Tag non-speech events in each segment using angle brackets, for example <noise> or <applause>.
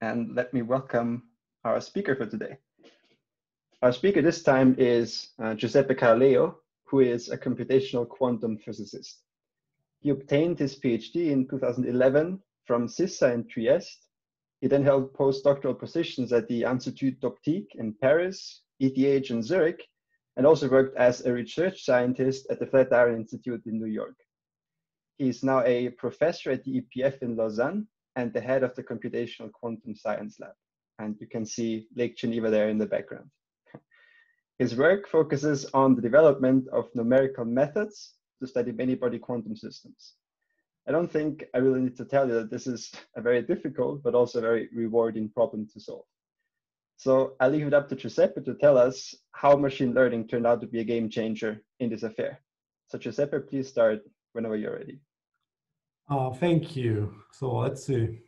and let me welcome our speaker for today. Our speaker this time is uh, Giuseppe Carleo, who is a computational quantum physicist. He obtained his PhD in 2011 from SISSA in Trieste. He then held postdoctoral positions at the Institut d'Optique in Paris, ETH in Zurich, and also worked as a research scientist at the Flatiron Institute in New York. He is now a professor at the EPF in Lausanne and the head of the Computational Quantum Science Lab. And you can see Lake Geneva there in the background. <laughs> His work focuses on the development of numerical methods to study many-body quantum systems. I don't think I really need to tell you that this is <laughs> a very difficult, but also very rewarding problem to solve. So I'll leave it up to Giuseppe to tell us how machine learning turned out to be a game changer in this affair. So Giuseppe, please start whenever you're ready. Uh, thank you. So let's see.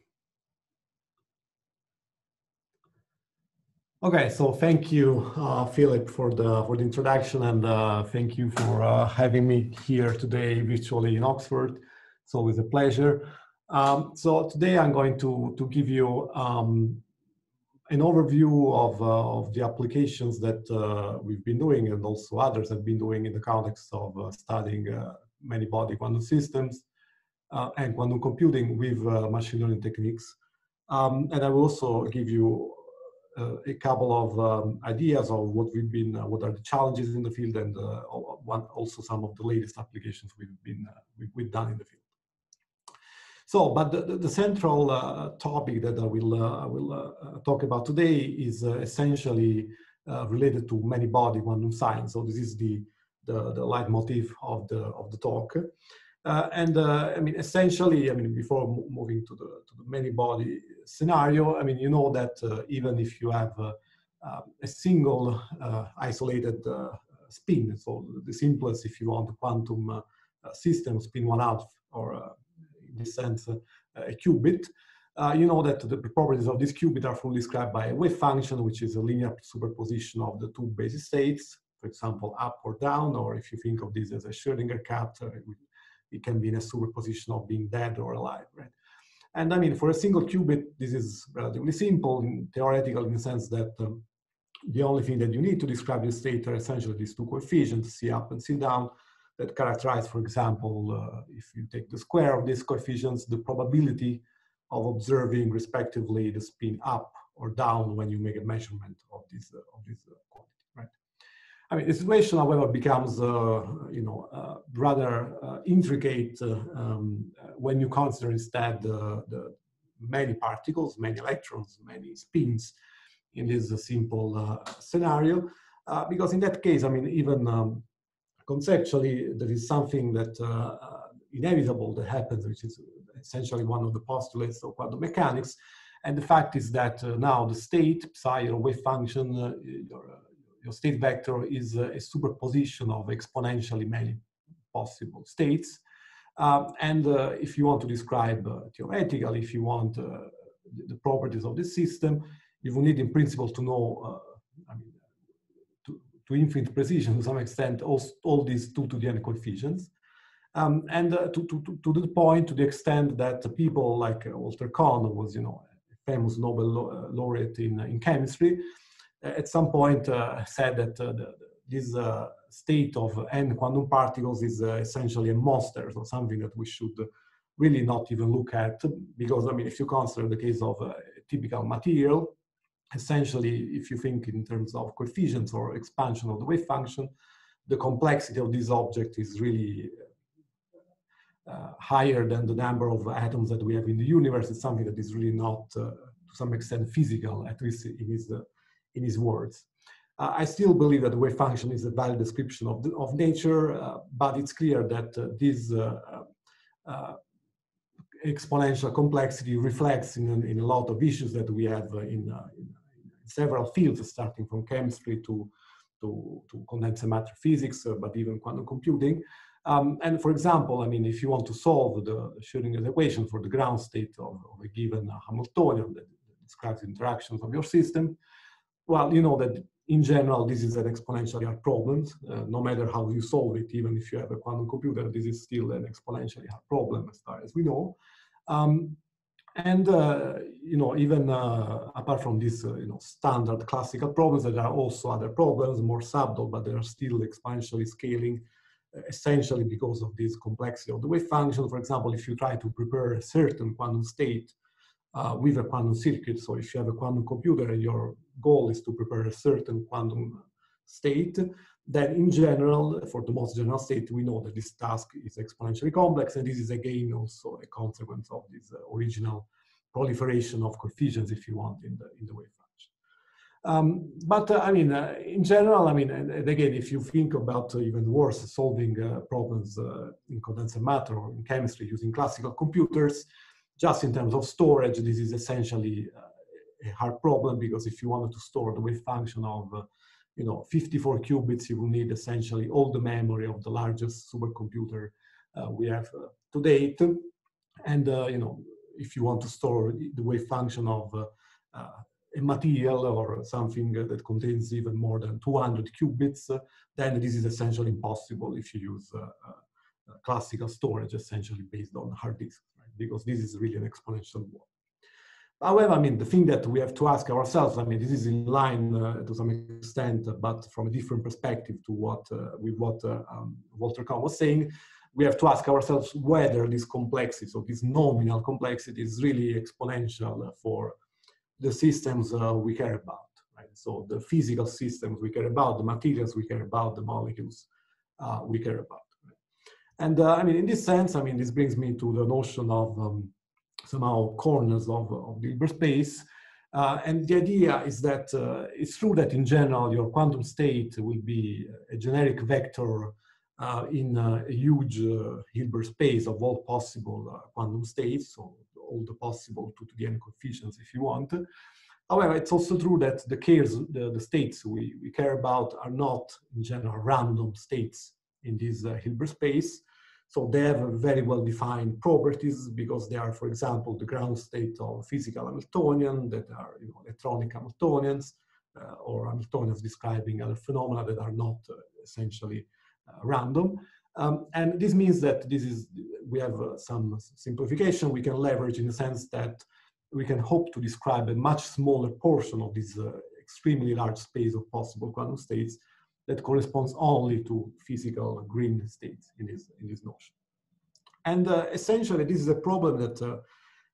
Okay, so thank you, uh, Philip, for the for the introduction, and uh, thank you for uh, having me here today virtually in Oxford. It's always a pleasure. Um, so today I'm going to to give you um, an overview of uh, of the applications that uh, we've been doing, and also others have been doing in the context of uh, studying many-body quantum systems and quantum computing with machine learning techniques. Um, and I will also give you uh, a couple of um, ideas of what we've been, uh, what are the challenges in the field, and uh, also some of the latest applications we've been we've, done in the field. So, but the, the, central topic that I will I will talk about today is essentially related to many-body quantum science. So this is the the, the leitmotif of the of the talk. Uh, and uh, I mean, essentially, I mean, before moving to the to the many body scenario, I mean, you know that uh, even if you have uh, um, a single uh, isolated uh, spin, so the simplest, if you want, quantum system, spin one half, or in this sense, a qubit, you know that the properties of this qubit are fully described by a wave function, which is a linear superposition of the two basis states, for example, up or down, or if you think of this as a Schrodinger cat, it can be in a superposition of being dead or alive, right? And I mean, for a single qubit, this is relatively simple and theoretical in the sense that um, the only thing that you need to describe the state are essentially these two coefficients, C up and C down, that characterize, for example, uh, if you take the square of these coefficients, the probability of observing respectively the spin up or down when you make a measurement of this, uh, of this uh, I mean, the situation, however, becomes, uh, you know, uh, rather uh, intricate uh, um, when you consider instead the, many particles, many electrons, many spins in this simple uh, scenario. Uh, because in that case, I mean, even um, conceptually, there is something that inevitable that happens, which is essentially one of the postulates of quantum mechanics. And the fact is that now the state, psi, or wave function, your your state vector is a, a superposition of exponentially many possible states. Um, and uh, if you want to describe uh, theoretically, if you want uh, the properties of the system, you will need in principle to know, uh, I mean, to, to, infinite precision to some extent, all, all these two to the n coefficients. Um, and uh, to, to, to, the point, to the extent that people like uh, Walter who was, you know, a famous Nobel laureate in, in chemistry, at some point uh, said that uh, the, this uh, state of n quantum particles is essentially a monster, so something that we should really not even look at because I mean, if you consider the case of a typical material, essentially, if you think in terms of coefficients or expansion of the wave function, the complexity of this object is really uh, higher than the number of atoms that we have in the universe. It's something that is really not, uh, to some extent, physical, at least in its uh, in his words. Uh, I still believe that the wave function is a valid description of, the, of nature, uh, but it's clear that uh, this uh, uh, exponential complexity reflects in, in a lot of issues that we have in, in, several fields, starting from chemistry to, to, to condensed matter physics, but even quantum computing. Um, and for example, I mean, if you want to solve the Schrodinger equation for the ground state of, of a given Hamiltonian that describes interactions of your system, well, you know that in general, this is an exponentially hard problem. Uh, no matter how you solve it, even if you have a quantum computer, this is still an exponentially hard problem as far as we know. Um, and uh, you know, even uh, apart from these, uh, you know, standard classical problems, there are also other problems, more subtle, but they are still exponentially scaling, uh, essentially because of this complexity of the wave function. For example, if you try to prepare a certain quantum state uh, with a quantum circuit, so if you have a quantum computer and your goal is to prepare a certain quantum state, then in general, for the most general state, we know that this task is exponentially complex, and this is again also a consequence of this uh, original proliferation of coefficients, if you want, in the, in the wave function. Um, but uh, I mean, uh, in general, I mean, and, and, again, if you think about uh, even worse, solving uh, problems uh, in condensed matter or in chemistry using classical computers, just in terms of storage, this is essentially a hard problem because if you wanted to store the wave function of you know 54 qubits, you will need essentially all the memory of the largest supercomputer we have to date. And you know, if you want to store the wave function of uh, uh, a material or something that contains even more than 200 qubits, uh, then this is essentially impossible if you use classical storage essentially based on hard disks, right? because this is really an exponential war. However, I mean, the thing that we have to ask ourselves, I mean, this is in line uh, to some extent, but from a different perspective to what, uh, with what uh, um, Walter Kohn was saying, we have to ask ourselves whether this complexity, so this nominal complexity is really exponential for the systems uh, we care about, right? So the physical systems we care about, the materials we care about, the molecules uh, we care about. Right? And uh, I mean, in this sense, I mean, this brings me to the notion of um, somehow corners of, of the Hilbert space. Uh, and the idea is that uh, it's true that in general, your quantum state will be a generic vector uh, in a huge uh, Hilbert space of all possible uh, quantum states, so all the possible 2 to the n coefficients if you want. However, it's also true that the cares, the, the states we, we care about are not in general random states in this uh, Hilbert space. So they have very well-defined properties because they are, for example, the ground state of physical Hamiltonian that are you know, electronic Hamiltonians uh, or Hamiltonians describing other phenomena that are not uh, essentially uh, random. Um, and this means that this is, we have uh, some simplification we can leverage in the sense that we can hope to describe a much smaller portion of this uh, extremely large space of possible quantum states that corresponds only to physical green states in this, in this notion. And uh, essentially, this is a problem that uh,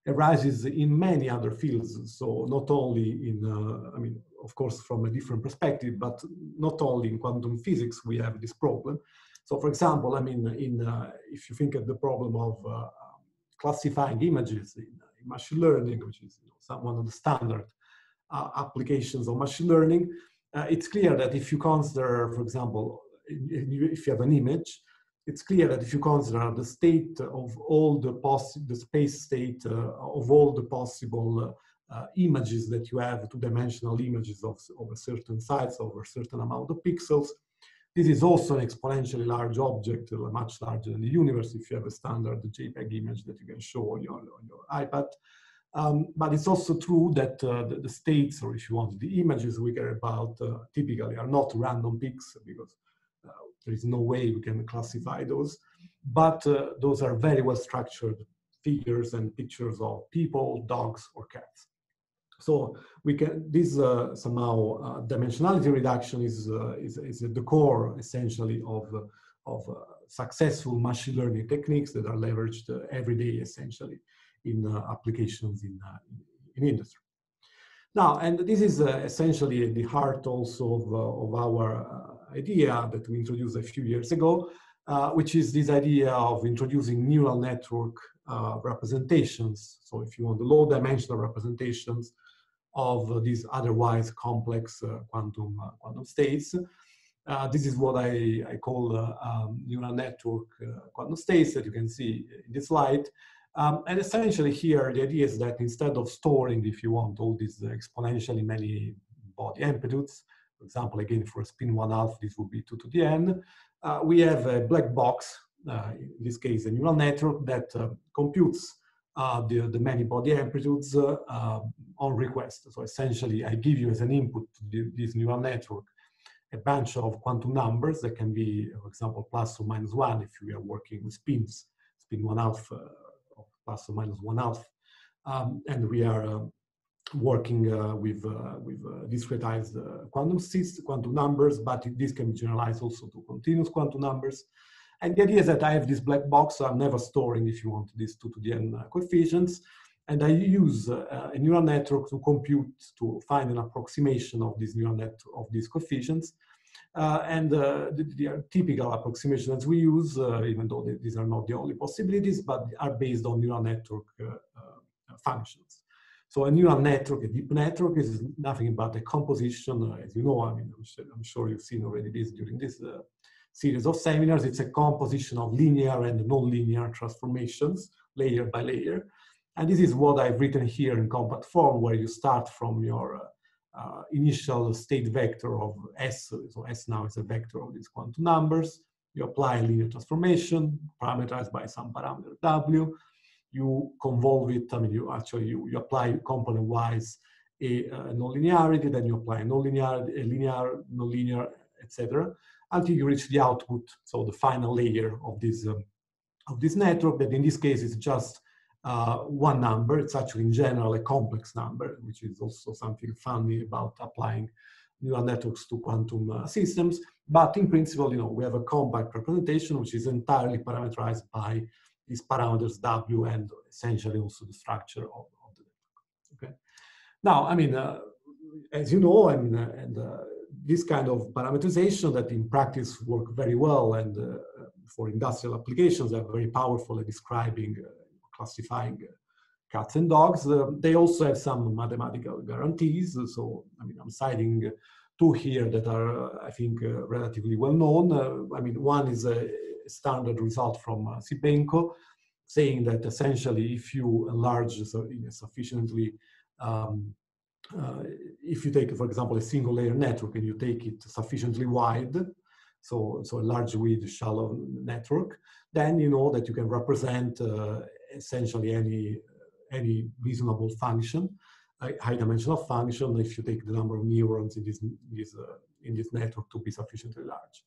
arises in many other fields. So not only in, uh, I mean, of course, from a different perspective, but not only in quantum physics, we have this problem. So for example, I mean, in, uh, if you think of the problem of uh, classifying images in, in, machine learning, which is you know, some, one of the standard uh, applications of machine learning, uh, it's clear that if you consider, for example, if you have an image, it's clear that if you consider the state of all the possible, the space state uh, of all the possible uh, images that you have, two-dimensional images of, of a certain size over a certain amount of pixels, this is also an exponentially large object, uh, much larger than the universe if you have a standard JPEG image that you can show on your, on your iPad. Um, but it's also true that uh, the, the, states, or if you want, the images we care about uh, typically are not random peaks because there is no way we can classify those, but uh, those are very well structured figures and pictures of people, dogs, or cats. So we can this uh, somehow uh, dimensionality reduction is, uh, is, is the core essentially of of uh, successful machine learning techniques that are leveraged uh, every day essentially in applications in, in industry. Now, and this is essentially the heart also of, of our idea that we introduced a few years ago, uh, which is this idea of introducing neural network uh, representations. So if you want the low dimensional representations of these otherwise complex uh, quantum, uh, quantum states, uh, this is what I, I call um, neural network quantum states that you can see in this slide. Um, and essentially here, the idea is that instead of storing, if you want, all these exponentially many body amplitudes, for example, again, for a spin one half, this would be 2 to the n. Uh, we have a black box, uh, in this case, a neural network that uh, computes uh, the, the many body amplitudes uh, uh, on request. So essentially, I give you as an input to this neural network a bunch of quantum numbers that can be, for example, plus or minus one if we are working with spins, spin one half, plus or minus one half Um, and we are um, working uh, with, uh, with uh, discretized quantum systems, quantum numbers, but this can be generalized also to continuous quantum numbers. And the idea is that I have this black box, so I'm never storing, if you want, these 2 to the n coefficients. And I use uh, a neural network to compute, to find an approximation of this neural net of these coefficients. Uh, and uh, the, the, typical approximations we use, uh, even though these are not the only possibilities, but are based on neural network uh, uh, functions. So a neural network, a deep network, is nothing but a composition, as you know, I mean, I'm sure, I'm sure you've seen already this during this series of seminars. It's a composition of linear and non-linear transformations, layer by layer. And this is what I've written here in compact form, where you start from your uh, initial state vector of S. So S now is a vector of these quantum numbers. You apply a linear transformation parameterized by some parameter W. You convolve it, I mean, you actually, you, you apply component-wise a, a nonlinearity, then you apply a nonlinear, a linear, nonlinear, etc., until you reach the output, so the final layer of this, um, of this network, that in this case is just uh, one number. It's actually in general a complex number, which is also something funny about applying neural networks to quantum uh, systems. But in principle, you know, we have a compact representation which is entirely parameterized by these parameters W and essentially also the structure of, of the network. Okay. Now, I mean, uh, as you know, I mean, uh, and uh, this kind of parameterization that in practice work very well and uh, for industrial applications are very powerful at describing classifying cats and dogs. Uh, they also have some mathematical guarantees. So, I mean, I'm citing two here that are, I think, uh, relatively well known. Uh, I mean, one is a standard result from uh, Cybenko, saying that essentially if you enlarge sufficiently, um, uh, if you take, for example, a single layer network and you take it sufficiently wide, so, so a large width shallow network, then you know that you can represent uh, essentially any, any reasonable function, a high dimensional function, if you take the number of neurons in this, this, uh, in this network to be sufficiently large.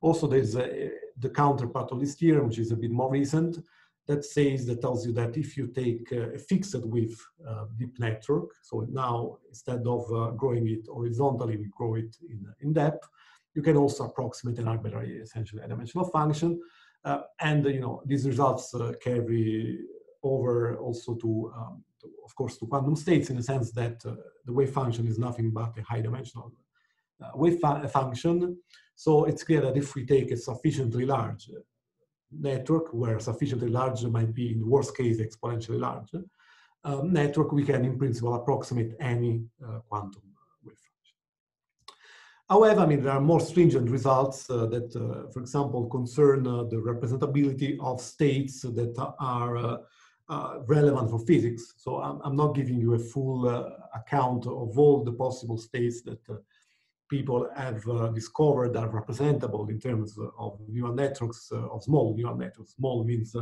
Also, there's the counterpart of this theorem, which is a bit more recent, that says, that tells you that if you take uh, a fixed width uh, deep network, so now instead of uh, growing it horizontally, we grow it in, in depth, you can also approximate an arbitrary, essentially, a dimensional function. Uh, and you know these results uh, carry over also to, um, to, of course, to quantum states in the sense that uh, the wave function is nothing but a high-dimensional wave fu function. So it's clear that if we take a sufficiently large network, where sufficiently large might be in the worst case exponentially large, network, we can in principle approximate any uh, quantum However, I mean, there are more stringent results uh, that, uh, for example, concern uh, the representability of states that are uh, uh, relevant for physics. So I'm, I'm, not giving you a full uh, account of all the possible states that people have discovered are representable in terms of neural networks, of small neural networks. Small means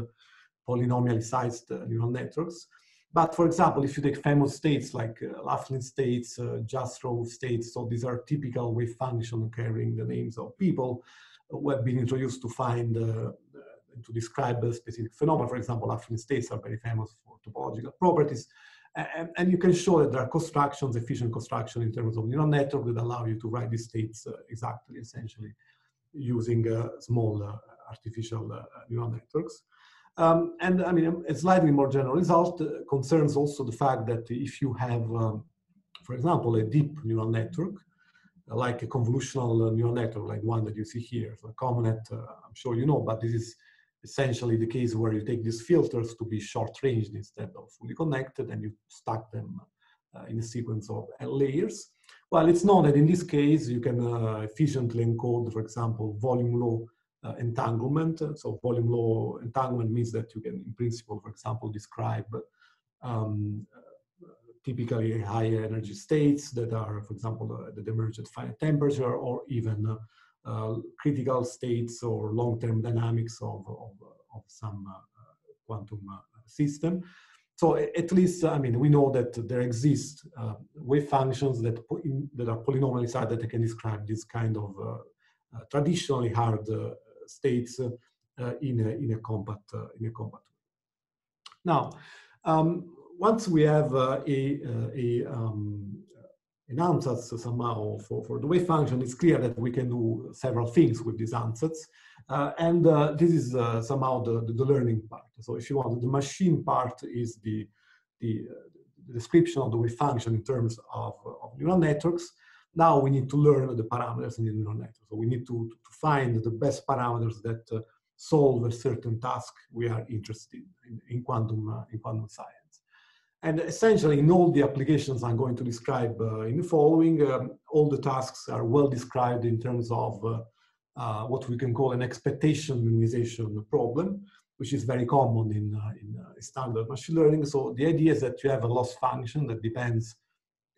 polynomially sized neural networks. But for example, if you take famous states like uh, Laughlin states, uh, states, so these are typical wave function carrying the names of people who have been introduced to find, uh, uh to describe a specific phenomena. For example, Laughlin states are very famous for topological properties. And, and, you can show that there are constructions, efficient construction in terms of neural network that allow you to write these states uh, exactly, essentially, using uh, small artificial neural networks. Um, and I mean, a slightly more general result uh, concerns also the fact that if you have, um, for example, a deep neural network, uh, like a convolutional uh, neural network, like one that you see here, so uh, I'm sure you know, but this is essentially the case where you take these filters to be short-ranged instead of fully connected, and you stack them in a sequence of layers. Well, it's known that in this case, you can efficiently encode, for example, volume law uh, entanglement. So volume law entanglement means that you can, in principle, for example, describe um, typically higher energy states that are, for example, uh, that emerge at finite temperature or even uh, uh critical states or long-term dynamics of, of, of some uh, quantum uh, system. So at least, I mean, we know that there exist wave functions that, that are polynomially sized that can describe this kind of traditionally hard states uh, in, a, in a compact uh, in a compact way. Now, um, once we have uh, a, a um, an ansatz somehow for, for the wave function, it's clear that we can do several things with these ansatz. Uh, and uh, this is uh, somehow the, the, the, learning part. So if you want, the machine part is the, the, the description of the wave function in terms of, of, neural networks. Now we need to learn the parameters in the neural network. So we need to, to find the best parameters that uh, solve a certain task we are interested in, in quantum, uh, in quantum science. And essentially, in all the applications I'm going to describe uh, in the following, um, all the tasks are well described in terms of uh, uh, what we can call an expectation minimization problem, which is very common in, uh, in uh, standard machine learning. So the idea is that you have a loss function that depends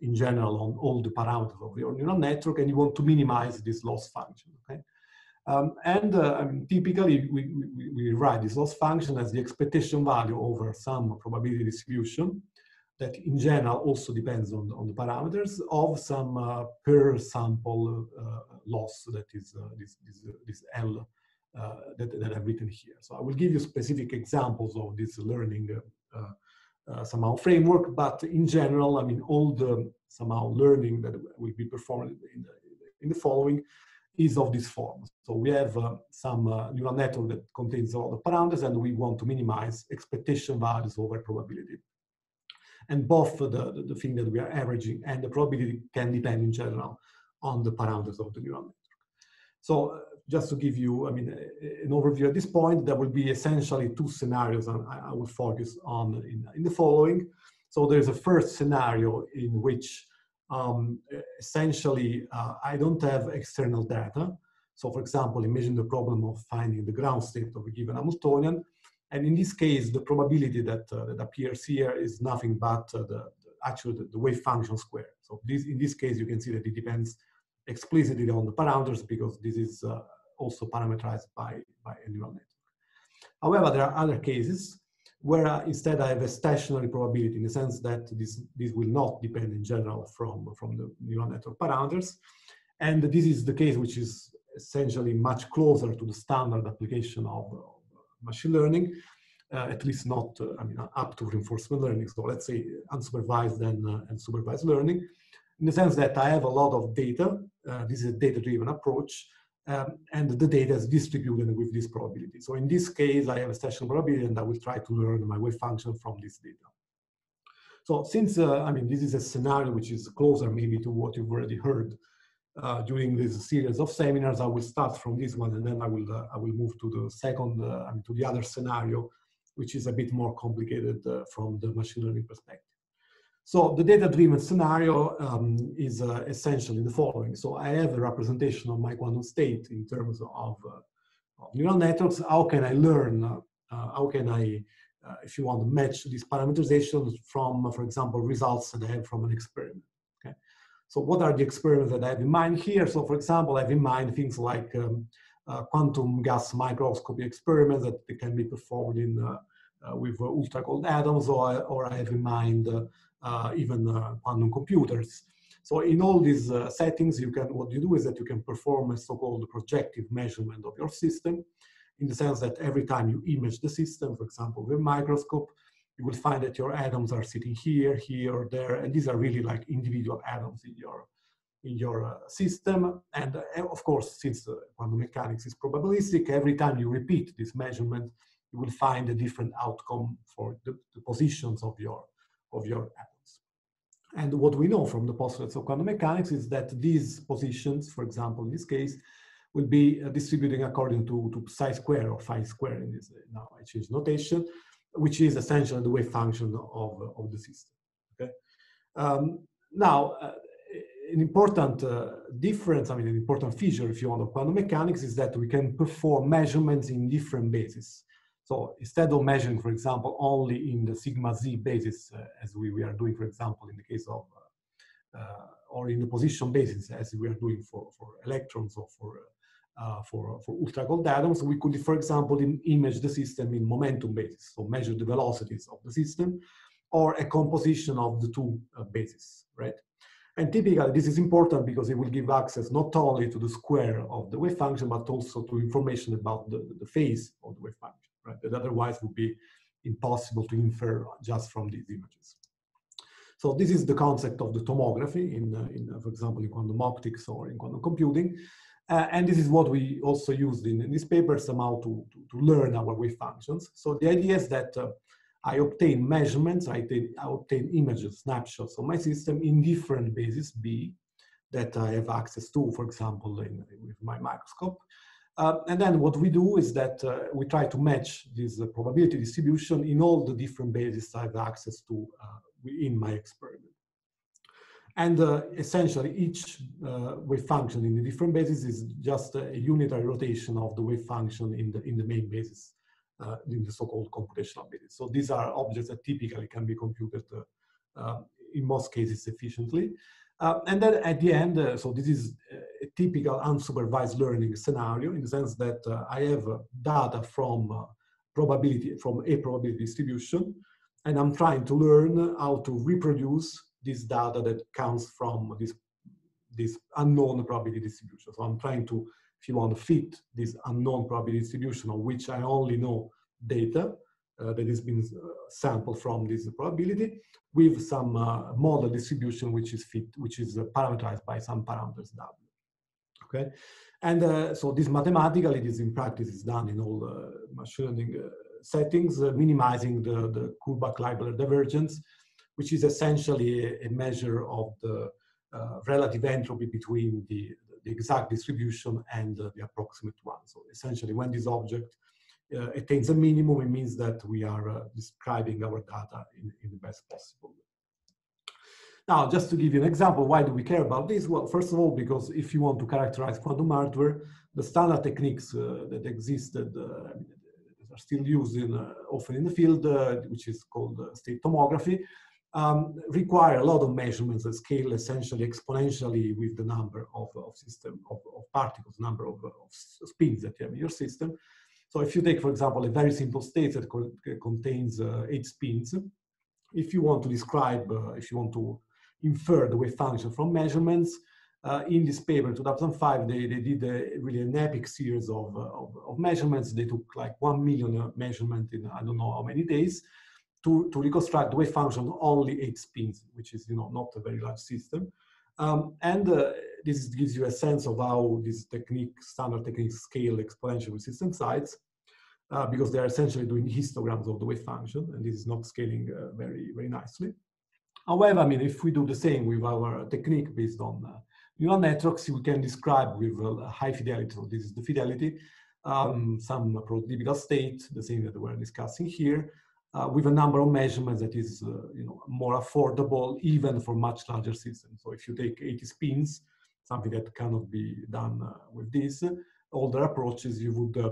in general on all the parameters of your neural network, and you want to minimize this loss function. Okay. Um, and uh, I mean, typically, we, we, we, write this loss function as the expectation value over some probability distribution that in general also depends on, on the parameters of some uh, per sample uh, loss that is uh, this, this, this L uh, that, that I've written here. So I will give you specific examples of this learning uh, uh, Uh, somehow framework, but in general, I mean, all the somehow learning that will be performed in the, in the following is of this form. So we have uh, some uh, neural network that contains all the parameters and we want to minimize expectation values over probability and both the, the, the thing that we are averaging and the probability can depend in general on the parameters of the neural network. So uh, just to give you, I mean, an overview at this point, there will be essentially two scenarios and I, will focus on in, in the following. So there's a first scenario in which um, essentially uh, I don't have external data. So for example, imagine the problem of finding the ground state of a given Hamiltonian. And in this case, the probability that, uh, that appears here is nothing but uh, the, actually the, the, wave function square. So this, in this case, you can see that it depends explicitly on the parameters because this is uh, also parameterized by, by a neural network. However, there are other cases where uh, instead I have a stationary probability in the sense that this, this will not depend in general from, from the neural network parameters. And this is the case which is essentially much closer to the standard application of, machine learning, uh, at least not, uh, I mean, up to reinforcement learning. So let's say unsupervised and, uh, and supervised learning, in the sense that I have a lot of data. Uh, this is a data-driven approach, um, and the data is distributed with this probability. So in this case, I have a stationary probability, and I will try to learn my wave function from this data. So since, uh, I mean, this is a scenario which is closer maybe to what you've already heard uh, during this series of seminars. I will start from this one and then I will, uh, I will move to the second, uh, I mean, to the other scenario, which is a bit more complicated uh, from the machine learning perspective. So the data-driven scenario um, is uh, essentially the following. So I have a representation of my quantum state in terms of, uh, of neural networks. How can I learn, how can I, if you want to match these parameterizations from, for example, results that I have from an experiment. Okay. So what are the experiments that I have in mind here? So for example, I have in mind things like um, uh, quantum gas microscopy experiments that can be performed in uh, uh, with uh, ultra cold atoms, or, or I have in mind uh, uh, even quantum computers. So in all these settings, you can what you do is that you can perform a so-called projective measurement of your system, in the sense that every time you image the system, for example, with a microscope, you will find that your atoms are sitting here, here, or there, and these are really like individual atoms in your in your uh, system. And uh, of course, since uh, quantum mechanics is probabilistic, every time you repeat this measurement, you will find a different outcome for the, the positions of your of your atoms. And what we know from the postulates of quantum mechanics is that these positions, for example, in this case, will be uh, distributing according to, to psi square or phi square in this, uh, now I change notation, which is essentially the wave function of, of the system. Okay. Um, now, uh, an important uh, difference, I mean, an important feature, if you want, of quantum mechanics is that we can perform measurements in different bases. So instead of measuring, for example, only in the sigma z basis, uh, as we, we are doing, for example, in the case of, uh, uh, or in the position basis, as we are doing for, for electrons or for uh, uh, for, for ultra cold atoms, we could, for example, image the system in momentum basis, so measure the velocities of the system, or a composition of the two uh, bases, right? And typically, this is important because it will give access not only to the square of the wave function, but also to information about the, the phase of the wave function, right? That otherwise would be impossible to infer just from these images. So this is the concept of the tomography in, uh, in uh, for example, in quantum optics or in quantum computing. Uh, and this is what we also used in, in this paper somehow to, to, to, learn our wave functions. So the idea is that uh, I obtain measurements, I, I, obtain images, snapshots of my system in different bases B that I have access to, for example, in, with my microscope. Uh, and then what we do is that uh, we try to match this uh, probability distribution in all the different bases I have access to uh, in my experiment. And uh, essentially each uh, wave function in the different bases is just a unitary rotation of the wave function in the, in the main basis, in the so-called computational basis. So these are objects that typically can be computed in most cases efficiently. Uh, and then at the end, so this is a typical unsupervised learning scenario in the sense that I have data from probability, from a probability distribution, and I'm trying to learn how to reproduce this data that comes from this, this unknown probability distribution. So I'm trying to, if you want fit this unknown probability distribution of which I only know data uh, that has been uh, sampled from this probability with some uh, model distribution which is fit, which is uh, parameterized by some parameters W. Okay, and uh, so this mathematically, this in practice is done in all uh, machine learning settings, minimizing the, the Kullback-Leibler divergence which is essentially a, a measure of the uh, relative entropy between the, the exact distribution and uh, the approximate one. So essentially when this object uh, attains a minimum, it means that we are uh, describing our data in, in the best possible way. Now, just to give you an example, why do we care about this? Well, first of all, because if you want to characterize quantum hardware, the standard techniques uh, that existed uh, are still used in, uh, often in the field, uh, which is called state tomography, um, require a lot of measurements that scale essentially exponentially with the number of, of system of, of particles, number of, of, spins that you have in your system. So if you take, for example, a very simple state that co contains uh, eight spins, if you want to describe, uh, if you want to infer the wave function from measurements, uh, in this paper, in 2005, they, they did a, really an epic series of, uh, of, of, measurements. They took like 1 million uh, measurement in I don't know how many days to, to reconstruct the wave function only eight spins, which is you know not a very large system. Um, and uh, this gives you a sense of how this technique, standard technique scale exponentially with system size, uh, because they are essentially doing histograms of the wave function, and this is not scaling uh, very, very nicely. However, I mean, if we do the same with our technique based on uh, neural networks, we can describe with uh, high fidelity, so this is the fidelity, um, some prototypical state, the same that we're discussing here, uh, with a number of measurements that is uh, you know, more affordable even for much larger systems. So if you take 80 spins, something that cannot be done uh, with this, older approaches, you would uh,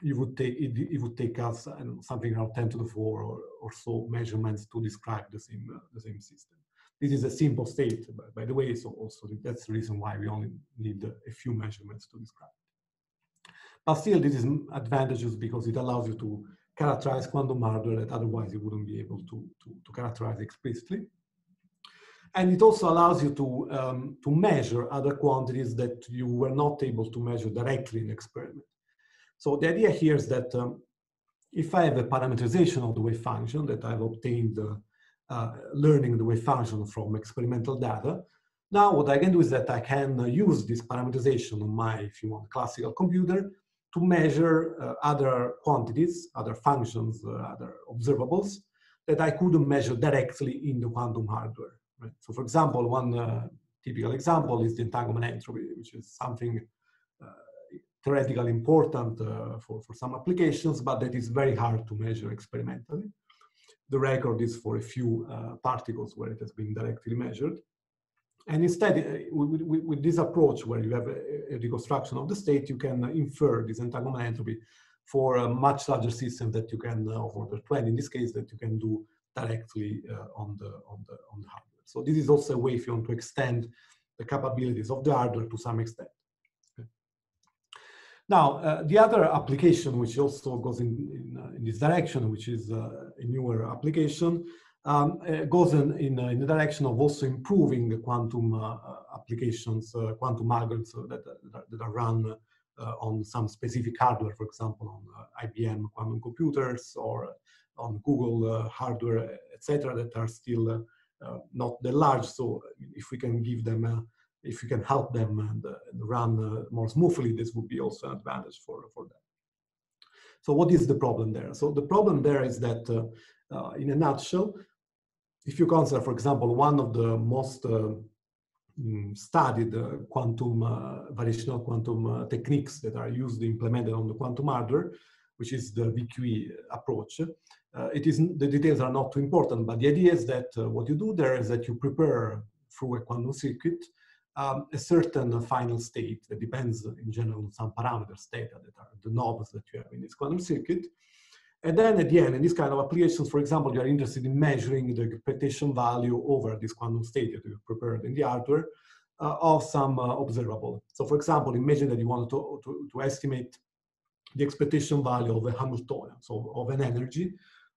you would take it, it would take us uh, something around 10 to the 4 or, or so measurements to describe the same the same system. This is a simple state, by, by, the way, so also that's the reason why we only need a few measurements to describe it. But still, this is advantageous because it allows you to characterize quantum hardware that otherwise you wouldn't be able to, to, to characterize explicitly. And it also allows you to, um, to measure other quantities that you were not able to measure directly in experiment. So the idea here is that um, if I have a parameterization of the wave function that I've obtained uh, uh, learning the wave function from experimental data, now what I can do is that I can uh, use this parameterization on my, if you want, classical computer to measure uh, other quantities, other functions, uh, other observables that I couldn't measure directly in the quantum hardware. Right? So for example, one uh, typical example is the entanglement entropy, which is something uh, theoretically important uh, for, for some applications, but that is very hard to measure experimentally. The record is for a few uh, particles where it has been directly measured. And instead, uh, with, with, with, this approach where you have a, a, reconstruction of the state, you can infer this entanglement entropy for a much larger system that you can, uh, of order 20 in this case, that you can do directly uh, on, the, on, the, on the hardware. So this is also a way if you want to extend the capabilities of the hardware to some extent. Now, uh, the other application which also goes in, in, uh, in this direction, which is uh, a newer application, um, uh, goes in, in, uh, in, the direction of also improving the quantum uh, applications, quantum algorithms that, that, are run on some specific hardware, for example, on IBM quantum computers or on Google hardware, etc., that are still not that large. So if we can give them if we can help them and, uh, run uh, more smoothly, this would be also an advantage for, for them. So what is the problem there? So the problem there is that, uh, uh in a nutshell, if you consider, for example, one of the most uh, mm, studied uh, quantum, variational quantum techniques that are used implemented on the quantum hardware, which is the VQE approach, it is the details are not too important, but the idea is that what you do there is that you prepare through a quantum circuit um, a certain final state that depends in general on some parameters theta that are the knobs that you have in this quantum circuit. And then at the end, in this kind of applications, for example, you are interested in measuring the expectation value over this quantum state that you've prepared in the hardware uh, of some uh, observable. So for example, imagine that you want to, to, to estimate the expectation value of a Hamiltonian, so of an energy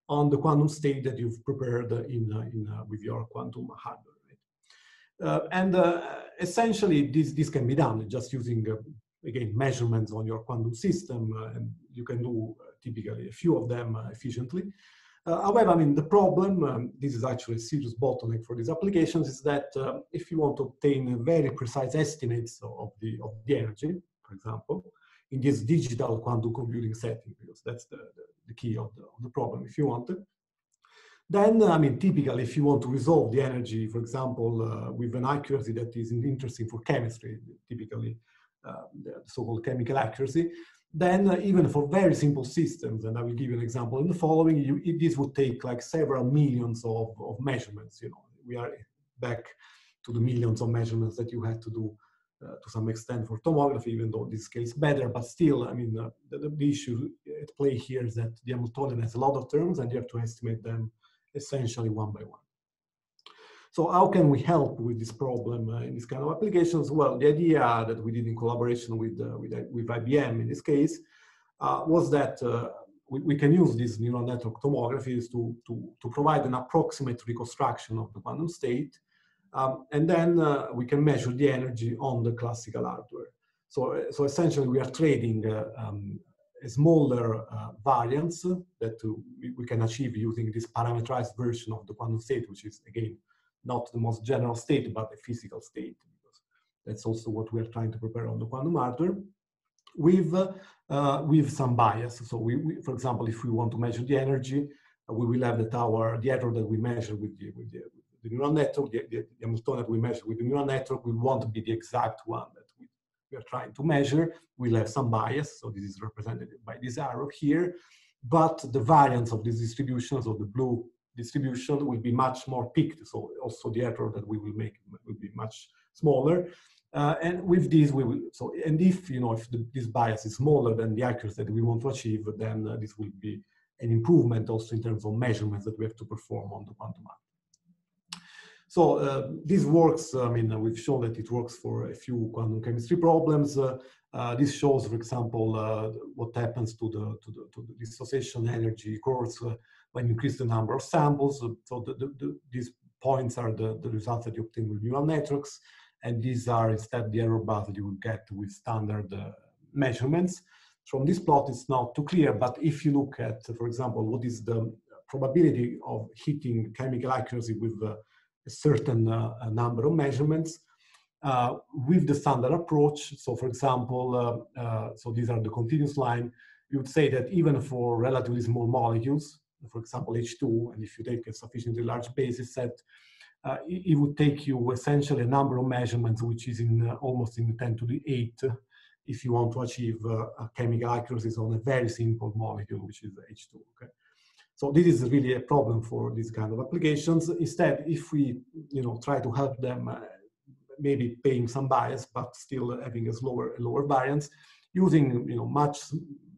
on the quantum state that you've prepared in, uh, in, uh, with your quantum hardware. Uh, and essentially, this, this can be done just using, again, measurements on your quantum system. and you can do typically a few of them efficiently. Uh, however, I mean, the problem, um, this is actually a serious bottleneck for these applications, is that uh, if you want to obtain a very precise estimates of the, of the energy, for example, in this digital quantum computing setting, because that's the, the, the key of the, of the problem, if you want then, I mean, typically, if you want to resolve the energy, for example, uh, with an accuracy that is interesting for chemistry, typically uh, the so-called chemical accuracy, then uh, even for very simple systems, and I will give you an example in the following, you, it, this would take like several millions of, of measurements. You know, we are back to the millions of measurements that you had to do to some extent for tomography, even though this is better, but still, I mean, uh, the, the, issue at play here is that the Hamiltonian has a lot of terms and you have to estimate them essentially one by one. So how can we help with this problem uh, in this kind of applications? Well, the idea that we did in collaboration with, uh, with, uh, with, IBM in this case uh, was that uh, we, we, can use these neural network tomographies to, to, to provide an approximate reconstruction of the quantum state. Um, and then uh, we can measure the energy on the classical hardware. So, so essentially we are trading um, smaller uh, variance that we, can achieve using this parameterized version of the quantum state, which is again not the most general state, but a physical state. Because that's also what we are trying to prepare on the quantum hardware with uh, with some bias. So we, we, for example, if we want to measure the energy, uh, we will have that our the error that we measure with the, with the, the neural network, the, the, the that we measure with the neural network, will want to be the exact one that we we are trying to measure We'll have some bias. So this is represented by this arrow here. But the variance of these distributions of the blue distribution will be much more peaked. So also the error that we will make will be much smaller. Uh, and with this, we will, so, and if, you know, if the, this bias is smaller than the accuracy that we want to achieve, then uh, this will be an improvement also in terms of measurements that we have to perform on the quantum. So uh, this works, I mean, we've shown that it works for a few quantum chemistry problems. Uh, uh, this shows, for example, uh, what happens to the, to the, to the dissociation energy uh, when you increase the number of samples. So the, the, the, these points are the, the results that you obtain with neural networks. And these are instead the error bars that you will get with standard uh, measurements. From this plot, it's not too clear, but if you look at, for example, what is the probability of hitting chemical accuracy with a certain uh, number of measurements uh, with the standard approach. So for example, uh, so these are the continuous line, you would say that even for relatively small molecules, for example, H2, and if you take a sufficiently large basis set, uh, it, it, would take you essentially a number of measurements, which is in uh, almost in 10 to the 8, if you want to achieve uh, chemical accuracies on a very simple molecule, which is H2. Okay? So this is really a problem for these kind of applications. Instead, if we you know, try to help them, uh, maybe paying some bias, but still having a slower, lower variance, using you know, much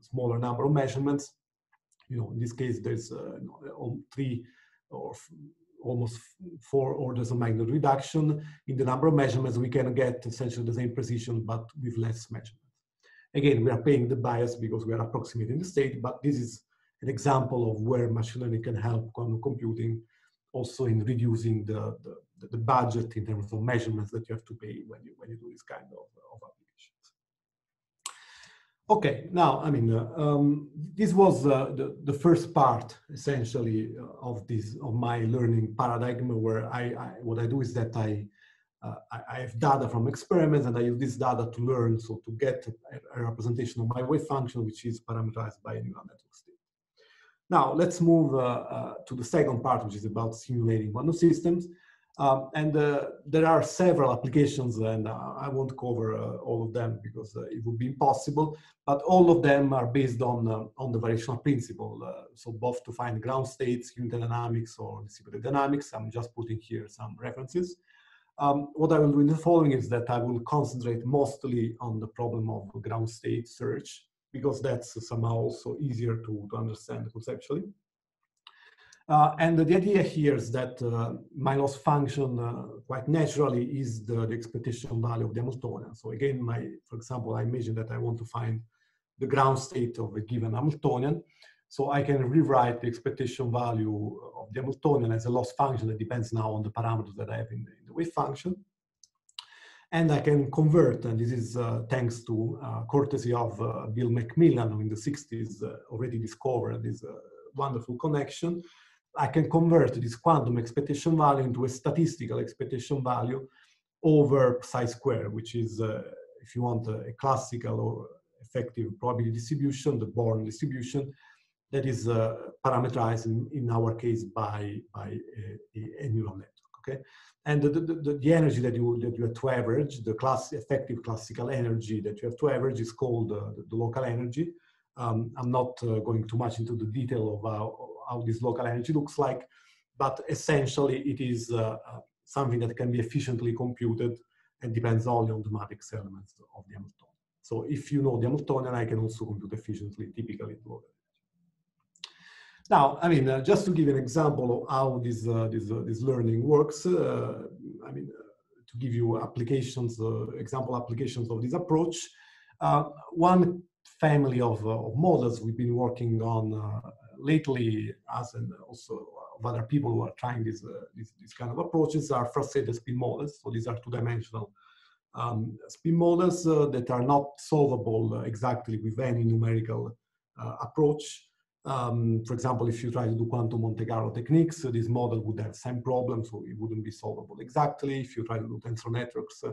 smaller number of measurements, you know, in this case, there's uh, three or almost four orders of magnitude reduction in the number of measurements, we can get essentially the same precision, but with less measurements. Again, we are paying the bias because we are approximating the state, but this is an example of where machine learning can help quantum computing also in reducing the, the, the, budget in terms of measurements that you have to pay when you, when you do this kind of, of applications. Okay, now, I mean, uh, um, this was uh, the, the first part, essentially, uh, of this, of my learning paradigm, where I, I what I do is that I, uh, I, have data from experiments and I use this data to learn, so to get a, a representation of my wave function, which is parameterized by a neural network. Now, let's move uh, uh, to the second part, which is about simulating quantum systems. Um, and uh, there are several applications, and I won't cover all of them because it would be impossible. But all of them are based on on the variational principle. so both to find ground states, unit dynamics, or distributed dynamics. I'm just putting here some references. Um, what I will do in the following is that I will concentrate mostly on the problem of ground state search because that's somehow also easier to, to understand conceptually. Uh, and the idea here is that uh, my loss function uh, quite naturally is the, the, expectation value of the Hamiltonian. So again, my, for example, I imagine that I want to find the ground state of a given Hamiltonian. So I can rewrite the expectation value of the Hamiltonian as a loss function that depends now on the parameters that I have in the, in the wave function. And I can convert, and this is uh, thanks to uh, courtesy of uh, Bill McMillan, who in the 60s already discovered this wonderful connection. I can convert this quantum expectation value into a statistical expectation value over psi square, which is, uh, if you want, a, classical or effective probability distribution, the Born distribution, that is uh, parameterized in, in, our case by, by a, a, neural network, okay? And the, the, the, energy that you, that you have to average, the class, effective classical energy that you have to average is called uh, the, the, local energy. Um, I'm not uh, going too much into the detail of how, how this local energy looks like, but essentially it is uh, uh, something that can be efficiently computed and depends only on the matrix elements of the Hamiltonian. So if you know the Hamiltonian, I can also compute efficiently, typically now, I mean, uh, just to give an example of how this, uh, this, uh, this learning works, uh, I mean, to give you applications, example applications of this approach, one family of, of, models we've been working on lately, as and also other people who are trying uh, this, this, kind of approaches are frustrated spin models. So these are two-dimensional um, spin models uh, that are not solvable exactly with any numerical uh, approach. Um, for example, if you try to do quantum Monte Carlo techniques, uh, this model would have the same problem, so it wouldn't be solvable exactly. If you try to do tensor networks, uh,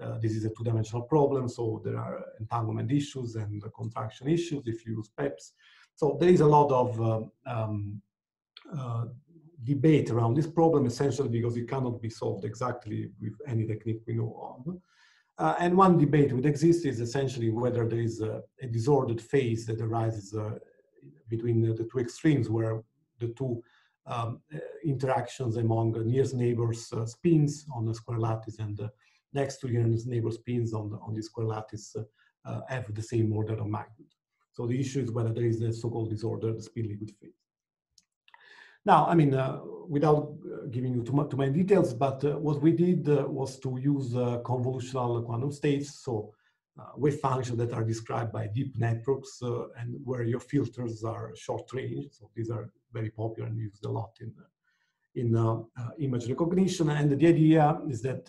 uh, this is a two-dimensional problem, so there are entanglement issues and contraction issues if you use PEPS. So there is a lot of um, um, uh, debate around this problem, essentially because it cannot be solved exactly with any technique we know of. Uh, and one debate which exists is essentially whether there is a, a disordered phase that arises uh, between the, two extremes, where the two um, uh, interactions among nearest neighbors uh, spins on the square lattice and next to nearest neighbor spins on the, on the square lattice uh, have the same order of magnitude. So the issue is whether there is the so-called disorder, the spin liquid phase. Now, I mean, uh, without uh, giving you too, much, too many details, but uh, what we did uh, was to use uh, convolutional quantum states, so uh, wave functions that are described by deep networks and where your filters are short range. So these are very popular and used a lot in, in image recognition. And the idea is that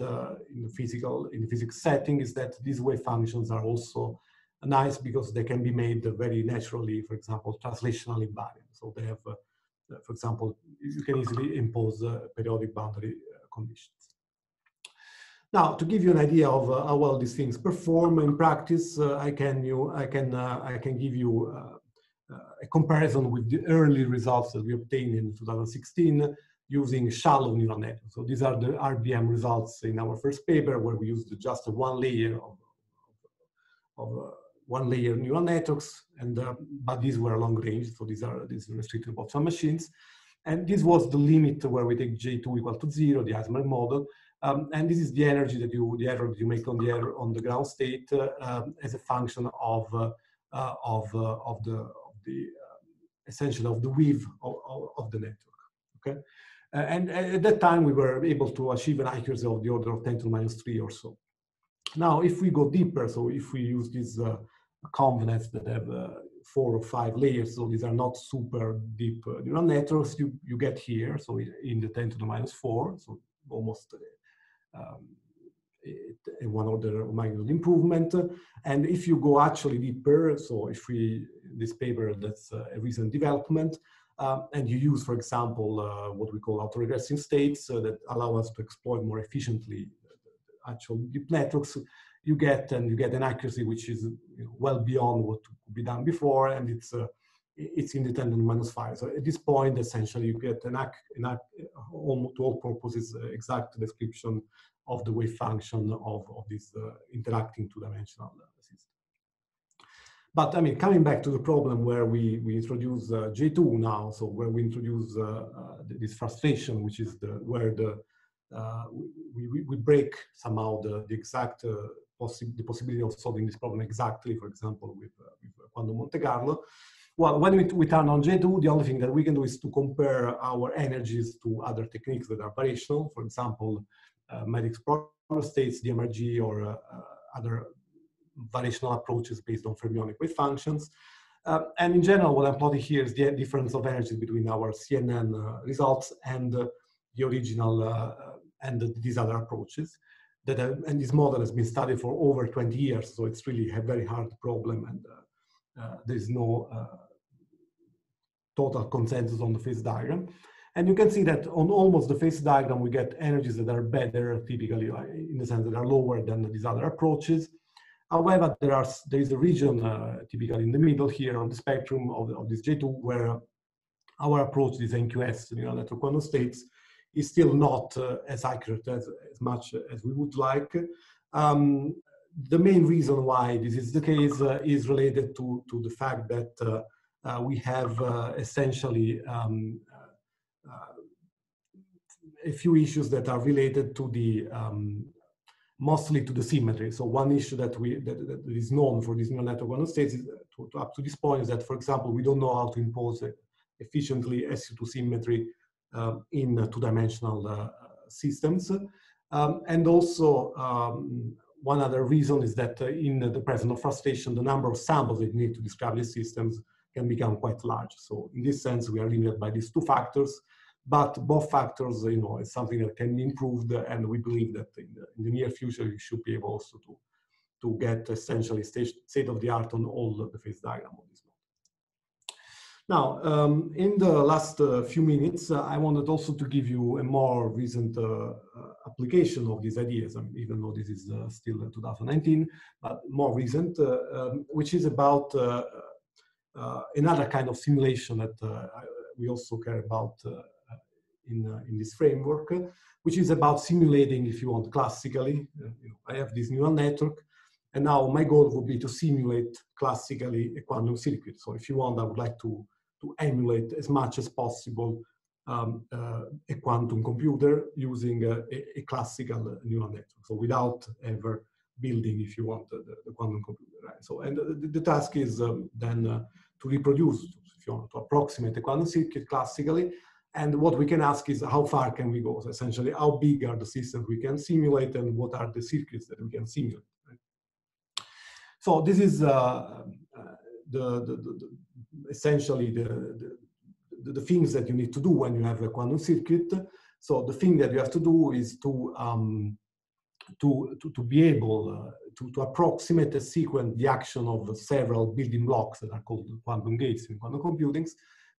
in the physical, in the physics setting is that these wave functions are also nice because they can be made very naturally, for example, translational invariant. So they have, uh, for example, you can easily impose uh, periodic boundary uh, conditions. Now, to give you an idea of uh, how well these things perform in practice, uh, I can you I can uh, I can give you a comparison with the early results that we obtained in 2016 using shallow neural networks. So these are the RBM results in our first paper where we used just one layer of, of, of one layer neural networks, and uh, but these were long range, so these are these are restricted Boltzmann machines. And this was the limit where we take J2 equal to zero, the Heisenberg model. Um, and this is the energy that you, the error that you make on the error on the ground state uh, um, as a function of uh, uh of of the of the essentially of the weave of, of, the network. Okay, and at that time we were able to achieve an accuracy of the order of 10 to the minus three or so. Now, if we go deeper, so if we use these uh, convnets that have uh, four or five layers, so these are not super deep uh, neural networks, you, you get here, so in the 10 to the minus four, so almost um, one order of magnitude improvement. And if you go actually deeper, so if we, this paper that's a recent development, uh, and you use, for example, uh, what we call autoregressive states uh, that allow us to exploit more efficiently actual deep networks, you get and you get an accuracy which is well beyond what could be done before, and it's uh, it's independent minus five. So at this point, essentially, you get an, ac an almost to all purposes uh, exact description of the wave function of, of this uh, interacting two-dimensional system. But I mean, coming back to the problem where we, we introduce uh, J2 now, so where we introduce uh, uh, this frustration, which is the, where the, uh, we, we, we, break somehow the, the exact uh, possi the possibility of solving this problem exactly, for example, with, uh, with quantum Monte Carlo. Well, when we, we turn on J2, the only thing that we can do is to compare our energies to other techniques that are variational, for example, uh, matrix states, DMRG, or other variational approaches based on fermionic wave functions. Uh, and in general, what I'm plotting here is the difference of energies between our CNN uh, results and uh, the original uh, and these other approaches. That and this model has been studied for over 20 years, so it's really a very hard problem, and uh, uh, there is no total consensus on the phase diagram. And you can see that on almost the phase diagram, we get energies that are better, typically in the sense that are lower than these other approaches. However, there, are, there is a region uh, typically in the middle here on the spectrum of, of this J2 where our approach, this NQS, neural network quantum states, is still not uh, as accurate as, as much as we would like. Um, the main reason why this is the case uh, is related to, to the fact that uh, uh we have essentially um, a few issues that are related to the um, mostly to the symmetry. So one issue that we that, that is known for these neural network quantum states is to, to, up to this point is that, for example, we don't know how to impose efficiently SU2 symmetry uh, in two-dimensional uh, systems. Um, and also, um, one other reason is that uh, in the presence of frustration, the number of samples that you need to describe these systems can become quite large. So in this sense, we are limited by these two factors but both factors, you know, is something that can be improved, and we believe that in the, in the near future you should be able also to to get essentially state of the art on all the phase diagram of this model. Now, um, in the last uh, few minutes, uh, I wanted also to give you a more recent uh, uh application of these ideas, mean, even though this is uh, still 2019, but more recent, uh, um, which is about another kind of simulation that we also care about in, uh, in this framework, which is about simulating, if you want, classically. Uh, you know, I have this neural network, and now my goal would be to simulate classically a quantum circuit. So if you want, I would like to, to emulate as much as possible um, uh, a quantum computer using a, a, classical neural network. So without ever building, if you want, the, the quantum computer. Right? So and the, the task is um, then uh, to reproduce, if you want, to approximate a quantum circuit classically and what we can ask is how far can we go? So essentially, how big are the systems we can simulate and what are the circuits that we can simulate? Right? So this is uh, uh, the, the, the, essentially the, the, the, things that you need to do when you have a quantum circuit. So the thing that you have to do is to, um, to, to, to, be able uh, to, to approximate a sequence the action of several building blocks that are called quantum gates in quantum computing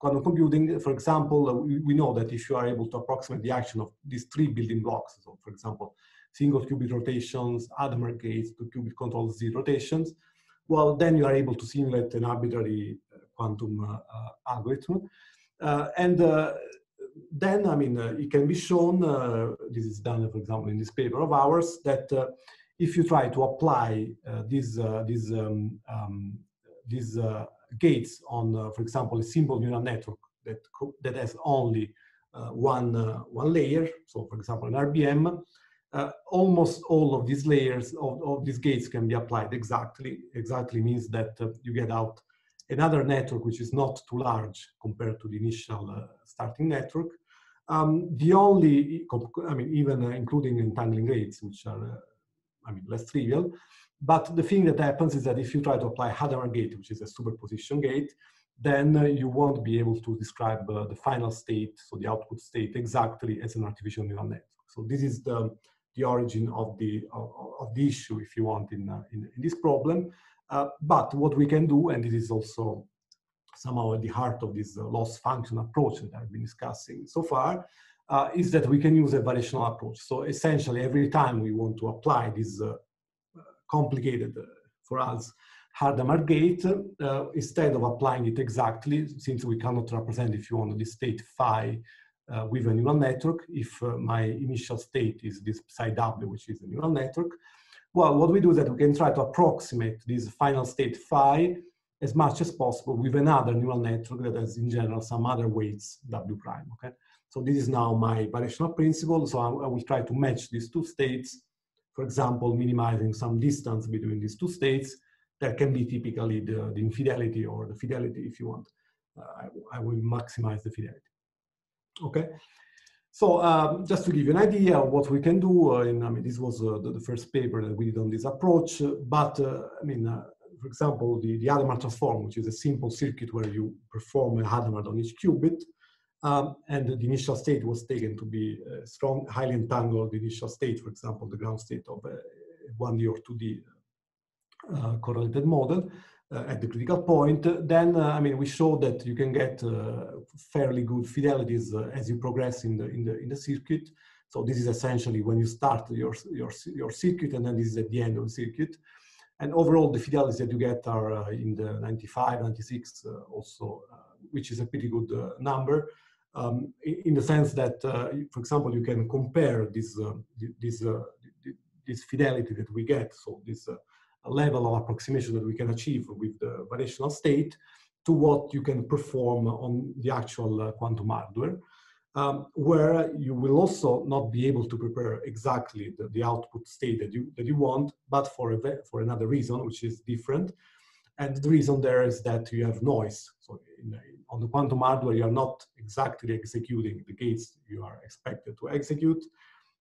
quantum computing, for example, uh, we, know that if you are able to approximate the action of these three building blocks, so for example, single qubit rotations, Hadamard gates, two qubit control Z rotations, well, then you are able to simulate an arbitrary uh, quantum uh, algorithm. Uh, and uh, then, I mean, it can be shown, this is done, for example, in this paper of ours, that if you try to apply these, these, um, um, these gates on, for example, a simple neural network that, that has only uh, one, uh, one layer, so for example, an RBM, uh, almost all of these layers of, of, these gates can be applied exactly. Exactly means that you get out another network which is not too large compared to the initial uh, starting network. Um, the only, I mean, even including entangling gates, which are, I mean, less trivial, but the thing that happens is that if you try to apply Hadamard gate, which is a superposition gate, then uh, you won't be able to describe uh, the final state, so the output state, exactly as an artificial neural network. So this is the, the origin of the of, of the issue, if you want, in, uh, in, in this problem. Uh, but what we can do, and this is also somehow at the heart of this uh, loss function approach that I've been discussing so far, uh, is that we can use a variational approach. So essentially, every time we want to apply this uh, complicated uh, for us Hadamard gate, uh, instead of applying it exactly, since we cannot represent, if you want, the state phi with a neural network, if my initial state is this psi w, which is a neural network, well, what we do is that we can try to approximate this final state phi as much as possible with another neural network that has in general some other weights w prime, okay? So this is now my variational principle. So I, will try to match these two states, for example, minimizing some distance between these two states that can be typically the, the infidelity or the fidelity if you want. Uh, I, I, will maximize the fidelity. Okay, so um, just to give you an idea of what we can do, uh, in, I mean, this was uh, the, the, first paper that we did on this approach, but uh, I mean, uh, for example, the, the Hadamard transform, which is a simple circuit where you perform a Hadamard on each qubit, um, and the initial state was taken to be a strong, highly entangled initial state, for example, the ground state of a 1D or 2D uh, correlated model. uh, at the critical point, then uh, I mean we show that you can get fairly good fidelities as you progress in the in the in the circuit. So this is essentially when you start your your your circuit, and then this is at the end of the circuit. And overall, the fidelities that you get are in the 95, 96 also, which is a pretty good number. Um, in the sense that, uh, for example, you can compare this uh, this uh, this fidelity that we get, so this level of approximation that we can achieve with the variational state to what you can perform on the actual uh, quantum hardware, um, where you will also not be able to prepare exactly the, the output state that you, that you want, but for, a, for another reason, which is different. And the reason there is that you have noise. So in, on the quantum hardware, you are not exactly executing the gates you are expected to execute.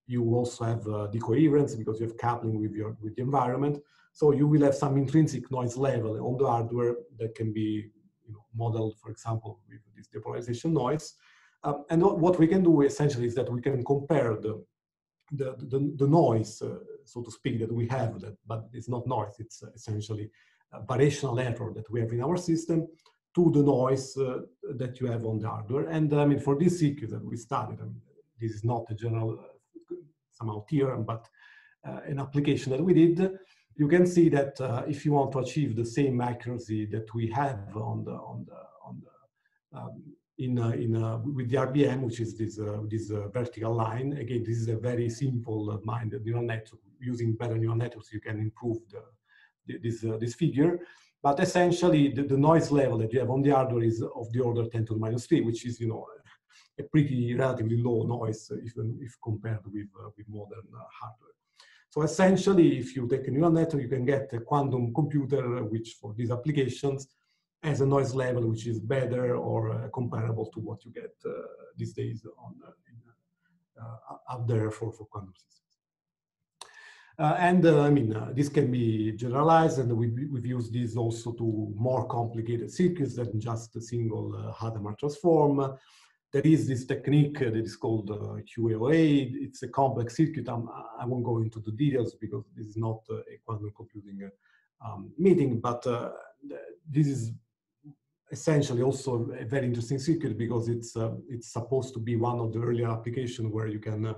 You also have uh, decoherence because you have coupling with, your, with the environment. So you will have some intrinsic noise level on the hardware that can be you know, modeled, for example, with this depolarization noise. Um, and what we can do essentially is that we can compare the, the, the, the noise, uh, so to speak, that we have, that, but it's not noise, it's uh, essentially a variational error that we have in our system to the noise uh, that you have on the hardware. And I mean, for this circuit that we studied, I mean, this is not a general uh, somehow theorem, but uh, an application that we did, you can see that uh, if you want to achieve the same accuracy that we have on the on the on the um, in uh, in uh, with the RBM, which is this uh, this uh, vertical line. Again, this is a very simple minded neural network. Using better neural networks, you can improve the, the this uh, this figure. But essentially, the, the, noise level that you have on the hardware is of the order 10 to the minus 3, which is, you know, a pretty relatively low noise even if compared with, with modern hardware. So essentially, if you take a neural network, you can get a quantum computer, which for these applications has a noise level which is better or uh, comparable to what you get uh, these days on uh, in, uh, out there for, for quantum systems. Uh, and uh, I mean, this can be generalized, and we, we've used this also to more complicated circuits than just a single Hadamard transform there is this technique that is called uh, QAOA. It's a complex circuit. I'm, I will not go into the details because this is not uh, a quantum computing uh, um, meeting, but uh, this is essentially also a very interesting circuit because it's, uh, it's supposed to be one of the earlier applications where you can uh,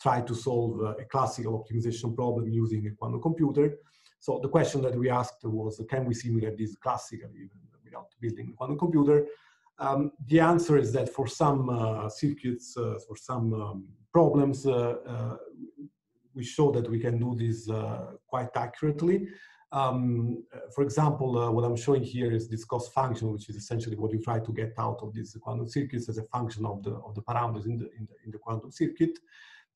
try to solve a classical optimization problem using a quantum computer. So the question that we asked was, can we simulate this classically without building a quantum computer? Um, the answer is that for some uh, circuits, uh, for some um, problems, uh, uh we show that we can do this uh, quite accurately. Um, for example, uh, what I'm showing here is this cost function, which is essentially what you try to get out of these quantum circuits as a function of the, of the parameters in the, in the, in the quantum circuit.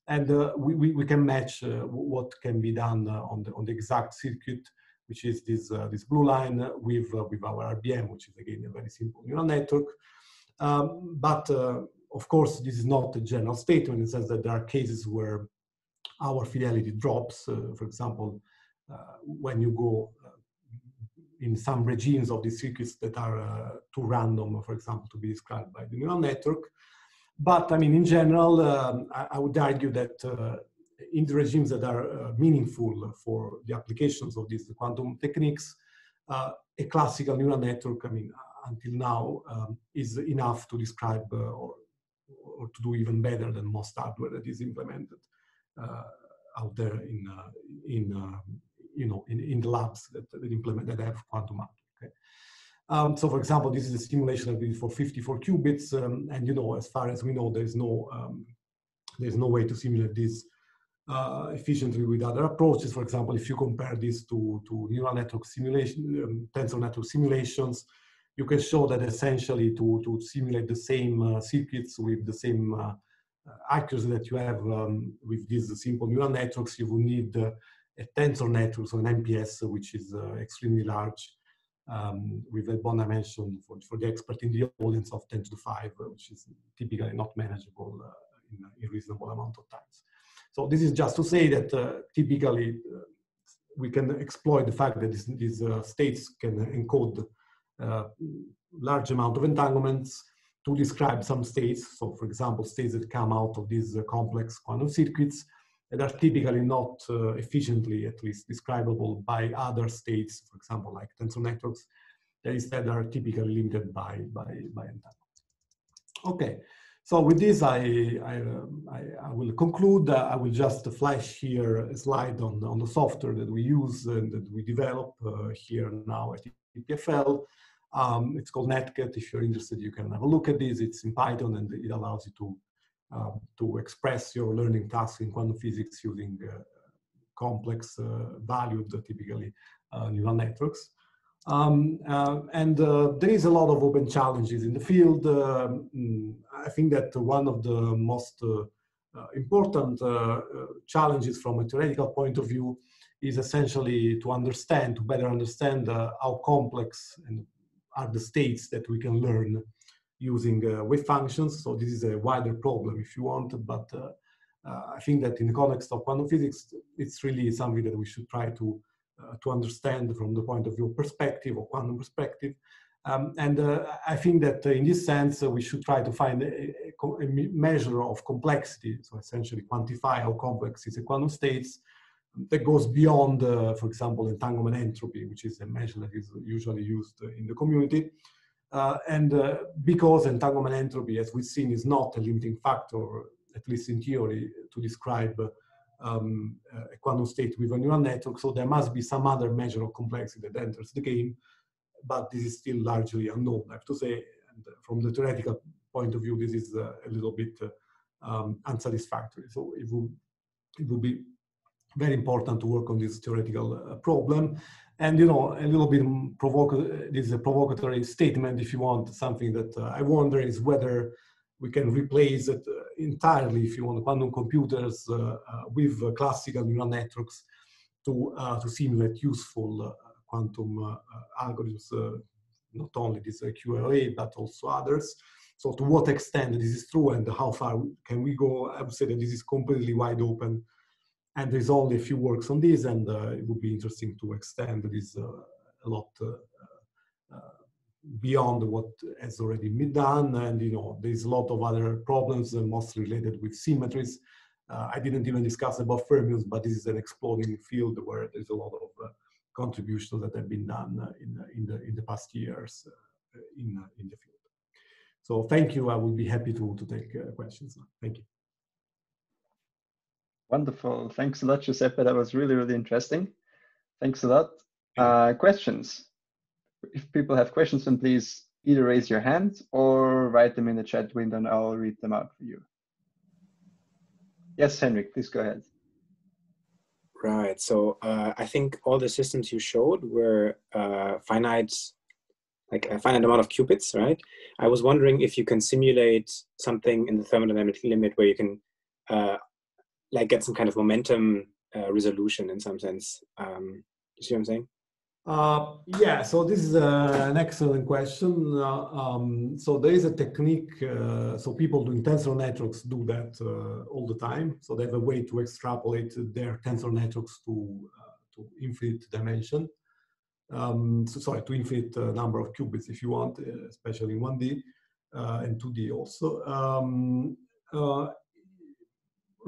And we, we, we, can match what can be done on, the, on the exact circuit which is this, uh, this blue line with, uh, with our RBM, which is again a very simple neural network. Um, but uh, of course, this is not a general statement. It says that there are cases where our fidelity drops. for example, when you go in some regimes of the circuits that are uh, too random, for example, to be described by the neural network. But I mean, in general, um, I, I, would argue that uh, in the regimes that are uh, meaningful for the applications of these quantum techniques, uh, a classical neural network, I mean, until now, um, is enough to describe uh, or, or to do even better than most hardware that is implemented uh, out there in, uh, in you know, in, in the labs that, that implement that have quantum Okay? Um, so, for example, this is a simulation that we did for 54 qubits, um, and you know, as far as we know, there's no um, there's no way to simulate this uh, efficiently with other approaches. For example, if you compare this to, to neural network simulation, um, tensor network simulations, you can show that essentially to, to simulate the same uh, circuits with the same uh, accuracy that you have um, with these simple neural networks, you will need uh, a tensor network, so an MPS, which is uh, extremely large, um, with a bond dimension for, for the expert in the audience of 10 to the 5, which is typically not manageable uh, in a reasonable amount of times. So this is just to say that uh, typically uh, we can exploit the fact that these uh, states can encode uh, large amount of entanglements to describe some states. So for example, states that come out of these uh, complex quantum circuits that are typically not uh, efficiently, at least, describable by other states, for example, like tensor networks, that instead are typically limited by, by, by entanglements. Okay, so with this, I, I, um, I, I will conclude. Uh, I will just flash here a slide on, on the software that we use and that we develop uh, here now at EPFL. Um, it's called NetKet. If you're interested, you can have a look at this. It's in Python and it allows you to, um, to express your learning tasks in quantum physics using uh, complex, uh, valued, typically, uh, neural networks. Um, uh, and uh, there is a lot of open challenges in the field. Uh, I think that one of the most uh, uh, important uh, challenges from a theoretical point of view is essentially to understand, to better understand how complex are the states that we can learn using wave functions. So this is a wider problem if you want, but I think that in the context of quantum physics, it's really something that we should try to uh, to understand from the point of view perspective or quantum perspective. Um, and uh, I think that uh, in this sense, we should try to find a, a, measure of complexity. So essentially quantify how complex is a quantum states that goes beyond, for example, entanglement entropy, which is a measure that is usually used in the community. Uh, and uh, because entanglement entropy, as we've seen, is not a limiting factor, at least in theory, to describe um, a quantum state with a neural network. So there must be some other measure of complexity that enters the game, but this is still largely unknown, I have to say. And from the theoretical point of view, this is uh, a little bit uh, um, unsatisfactory. So it will, it will be very important to work on this theoretical uh, problem. And you know, a little bit provocative. This is a provocatory statement, if you want. Something that uh, I wonder is whether we can replace it uh, entirely, if you want, quantum computers uh, uh, with classical neural networks to, to simulate useful quantum algorithms, not only this QAOA, but also others. So to what extent this is true and how far can we go, I would say that this is completely wide open and there's only a few works on this and uh, it would be interesting to extend this uh, a lot uh, beyond what has already been done. And, you know, there's a lot of other problems, uh, mostly related with symmetries. Uh, I didn't even discuss about fermions, but this is an exploding field where there's a lot of uh, contributions that have been done uh, in, in, the, in the past years uh, in, uh, in the field. So thank you. I will be happy to, to take questions. Thank you. Wonderful. Thanks a lot, Giuseppe. That was really, really interesting. Thanks a lot. questions? If people have questions, then please either raise your hand or write them in the chat window and I'll read them out for you. Yes, Henrik, please go ahead. Right. So uh, I think all the systems you showed were uh, finite, like a finite amount of qubits, right? I was wondering if you can simulate something in the thermodynamic limit where you can uh, like get some kind of momentum uh, resolution in some sense. Um, you see what I'm saying? Uh, yeah, so this is a, an excellent question. Uh, um, so there is a technique, uh, so people doing tensor networks do that uh, all the time. So they have a way to extrapolate their tensor networks to, uh, to infinite dimension. Um, so sorry, to infinite uh, number of qubits if you want, especially in 1D and 2D also. Um,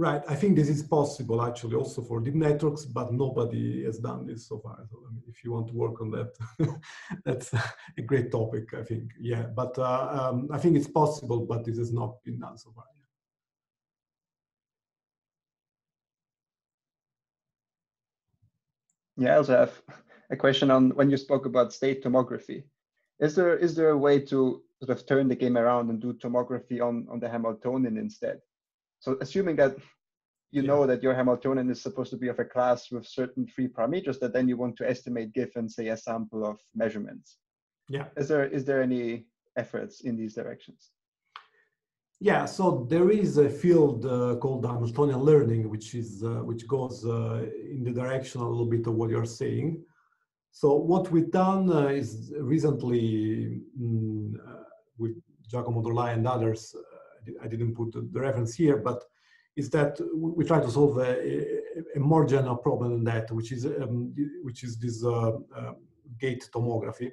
right. I think this is possible actually also for deep networks, but nobody has done this so far. So I mean, if you want to work on that, <laughs> that's a great topic. I think. Yeah, but uh, um, I think it's possible, but this has not been done so far. Yeah, I also have a question on when you spoke about state tomography. Is there is there a way to sort of turn the game around and do tomography on on the Hamiltonian instead? So assuming that you yeah. know that your Hamiltonian is supposed to be of a class with certain free parameters that then you want to estimate given say a sample of measurements. Yeah. Is there is there any efforts in these directions? Yeah, so there is a field uh, called Hamiltonian learning, which is uh, which goes uh, in the direction a little bit of what you're saying. So what we've done uh, is recently mm, uh, with Giacomo Torlai and others. Uh, I didn't put the, reference here, but is that we try to solve a, a, more general problem than that, which is um, which is this gate tomography.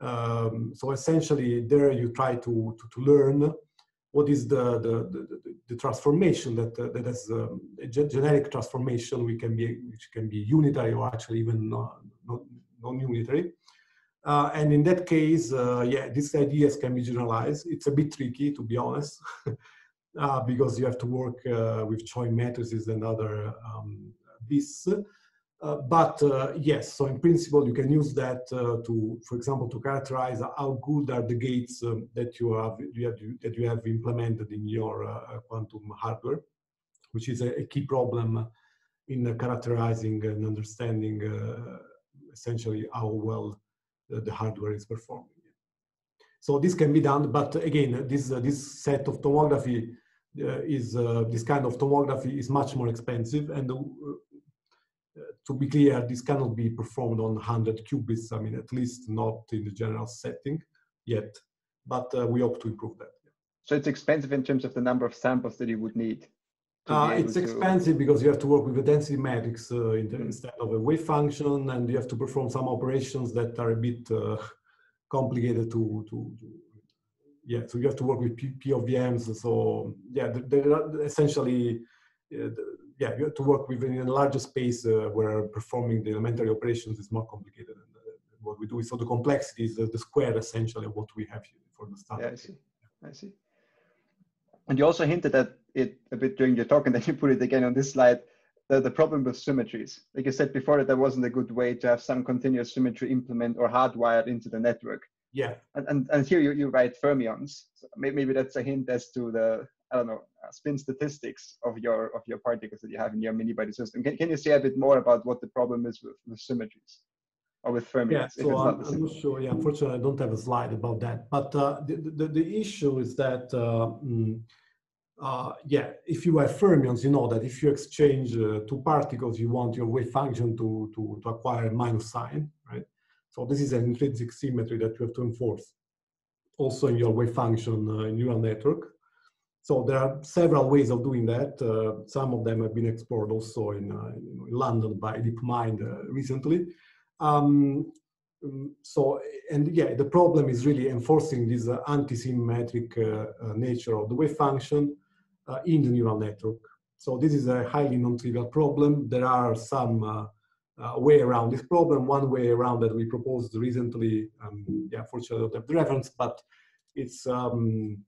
Um, so essentially, there you try to to, to learn what is the, the, the, the transformation that, uh, that has um, a generic transformation we can be, which can be unitary or actually even non-unitary. Uh, and in that case, uh, yeah, these ideas can be generalized. It's a bit tricky, to be honest, <laughs> uh, because you have to work uh, with joint matrices and other um, this. Uh, but uh, yes, so in principle, you can use that to, for example, to characterize how good are the gates um, that you have, you have that you have implemented in your quantum hardware, which is a, a, key problem in characterizing and understanding essentially how well Uh, the hardware is performing. So this can be done, but again, this uh, this set of tomography uh, is this kind of tomography is much more expensive, and to be clear, this cannot be performed on 100 qubits, I mean, at least not in the general setting yet, but uh, we hope to improve that. So it's expensive in terms of the number of samples that you would need? Uh, it's to... expensive because you have to work with a density matrix uh, mm. instead of a wave function, and you have to perform some operations that are a bit uh, complicated to, to, to, yeah, so you have to work with P POVMs. So yeah, they're essentially, uh, yeah, you have to work within a larger space uh, where performing the elementary operations is more complicated than uh, what we do. So the complexity is the square essentially of what we have here for the standard. Yeah, I see. I see. And you also hinted at it a bit during your talk, and then you put it again on this slide. The, the problem with symmetries. Like you said before, that there wasn't a good way to have some continuous symmetry implement or hardwired into the network. Yeah. And, and, and here you, you write fermions. So maybe, maybe that's a hint as to the I don't know, uh, spin statistics of your of your particles that you have in your many body system. Can, can you say a bit more about what the problem is with, with symmetries or with fermions? Yeah, so I'm, not, I'm not sure. Yeah, unfortunately, I don't have a slide about that. But uh, the, the, the issue is that, uh, mm, uh, yeah, if you have fermions, you know that if you exchange uh, two particles, you want your wave function to, to, to acquire a minus sign, right? So this is an intrinsic symmetry that you have to enforce also in your wave function uh, neural network. So there are several ways of doing that. Uh, some of them have been explored also in, uh, in London by DeepMind uh, recently. Um, um, so, and yeah, the problem is really enforcing this uh, anti-symmetric uh, nature of the wave function in the neural network. So this is a highly non-trivial problem. There are some way around this problem. One way around that we proposed recently, um, yeah, fortunately don't have the reference, but it's um,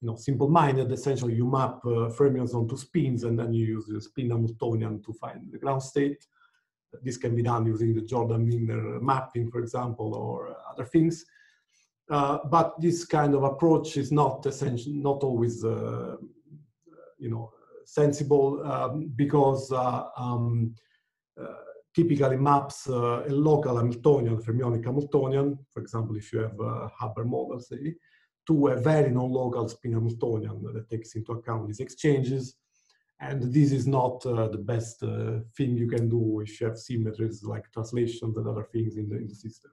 you know, simple-minded. Essentially, you map uh, fermions onto spins, and then you use the spin Hamiltonian to find the ground state. This can be done using the Jordan-Wigner mapping, for example, or other things. Uh, but this kind of approach is not essential, not always, uh, you know, sensible um, because uh, um, uh, typically maps uh, a local Hamiltonian, fermionic Hamiltonian. For example, if you have a Hubbard model, say, to a very non-local spin Hamiltonian that takes into account these exchanges. And this is not uh, the best uh, thing you can do if you have symmetries like translations and other things in the, in the system.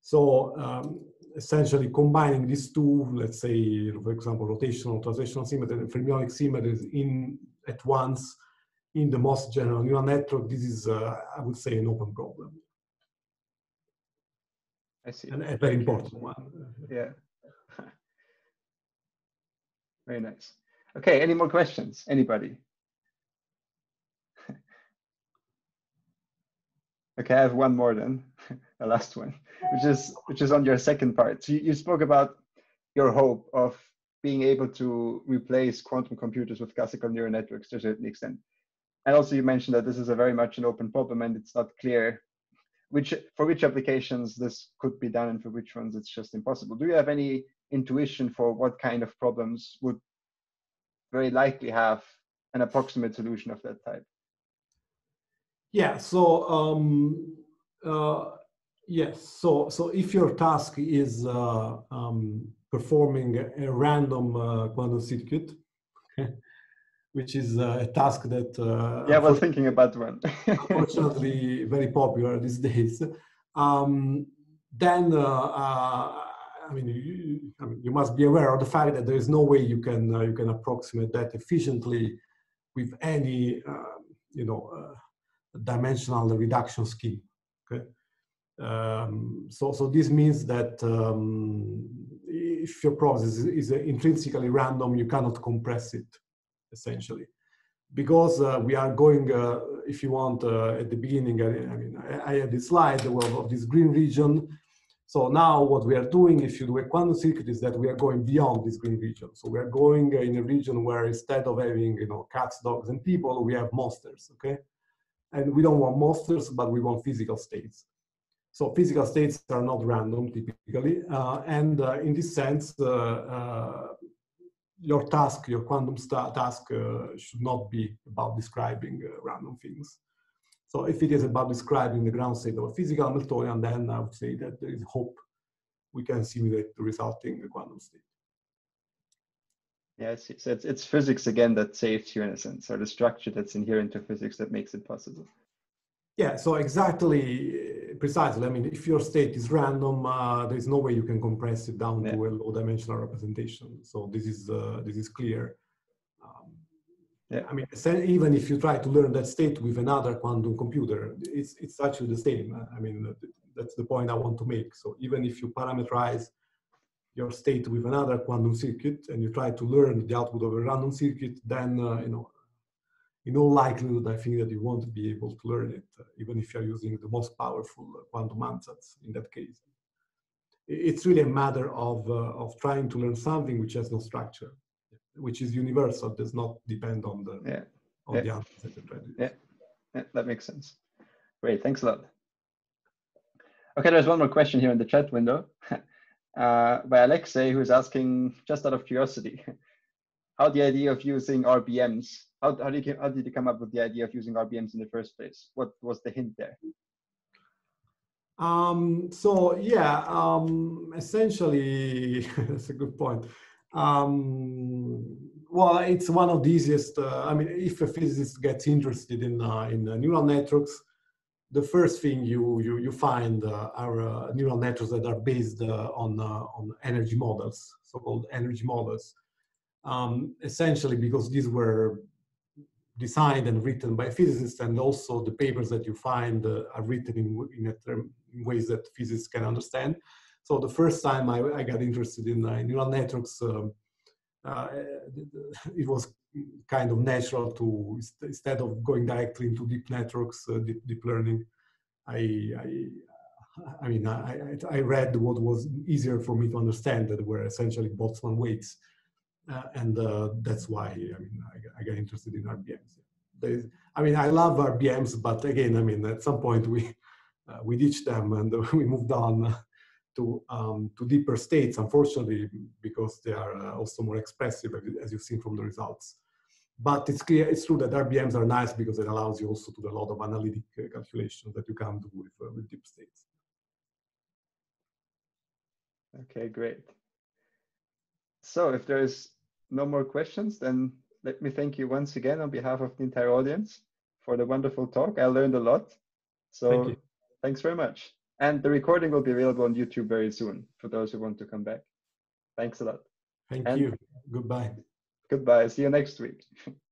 So um, essentially combining these two, let's say, for example, rotational, translational symmetry, and fermionic symmetries in at once in the most general neural network, this is, uh, I would say, an open problem. I see. And a very important one. Yeah. <laughs> very nice. Okay, any more questions? Anybody? <laughs> okay, I have one more then. <laughs> a last one, which is which is on your second part. So you, you spoke about your hope of being able to replace quantum computers with classical neural networks to a certain extent. And also you mentioned that this is a very much an open problem and it's not clear which for which applications this could be done and for which ones it's just impossible. Do you have any intuition for what kind of problems would very likely have an approximate solution of that type? Yeah, so um, uh, yes, so so if your task is uh, um, performing a random uh, quantum circuit, <laughs> which is uh, a task that uh, yeah, I was thinking about one. <laughs> unfortunately, very popular these <laughs> days. Um, then uh, I mean, you, I mean, you must be aware of the fact that there is no way you can uh, you can approximate that efficiently with any uh, you know uh, dimensional reduction scheme. Okay, um, so so this means that um, if your process is, is, intrinsically random, you cannot compress it essentially because uh, we are going, uh, if you want, uh, at the beginning, I, I mean, I, had this slide of this green region so now what we are doing, if you do a quantum circuit, is that we are going beyond this green region. So we are going in a region where instead of having you know cats, dogs, and people, we have monsters. Okay, and we don't want monsters, but we want physical states. So physical states are not random typically, uh, and uh, in this sense, uh, uh your task, your quantum task, uh, should not be about describing uh, random things. So if it is about describing the ground state of a physical Hamiltonian, then I would say that there is hope we can simulate the resulting quantum state. Yes, so it's, it's physics again that saves you in a sense, or the structure that's inherent to physics that makes it possible. Yeah, so exactly, precisely. I mean, if your state is random, uh, there is no way you can compress it down yeah. to a low-dimensional representation. So this is uh, this is clear. Yeah. I mean, even if you try to learn that state with another quantum computer, it's, it's actually the same. I mean, that's the point I want to make. So even if you parameterize your state with another quantum circuit and you try to learn the output of a random circuit, then, uh, you know, in all likelihood, I think that you won't be able to learn it, uh, even if you're using the most powerful quantum ansatz in that case. It's really a matter of, uh, of trying to learn something which has no structure which is universal, does not depend on the yeah. on yeah. the ansatz that you try to Yeah. yeah, that makes sense. Great, thanks a lot. Okay, there's one more question here in the chat window <laughs> uh, by Alexei, who is asking, just out of curiosity, how the idea of using RBMs, how, how, did you, how did you come up with the idea of using RBMs in the first place? What was the hint there? Um, so yeah, um, essentially, <laughs> that's a good point. Um, well, it's one of the easiest. Uh, I mean, if a physicist gets interested in uh, in uh, neural networks, the first thing you you, you find uh, are uh, neural networks that are based uh, on on energy models, so-called energy models. Um, essentially, because these were designed and written by physicists, and also the papers that you find are written in in, term, in ways that physicists can understand. So the first time I, I got interested in uh, neural networks, um, uh, <laughs> it was kind of natural to instead of going directly into deep networks, uh, deep, deep learning, I, I I mean, I, I, read what was easier for me to understand that were essentially Boltzmann weights. Uh, and uh, that's why I mean, I, I, got interested in RBMs. I mean, I love RBMs, but again, I mean, at some point we, <laughs> uh, we ditched them and <laughs> we moved on to, um, to deeper states, unfortunately, because they are uh, also more expressive, as you've seen from the results. But it's clear, it's true that RBMs are nice because it allows you also to do a lot of analytic uh, calculations that you can't do with, uh, with deep states. Okay, great. So if there's no more questions, then let me thank you once again on behalf of the entire audience for the wonderful talk. I learned a lot. So Thank thanks very much. And the recording will be available on YouTube very soon for those who want to come back. Thanks a lot. Thank and you. Goodbye. Goodbye. See you next week. <laughs>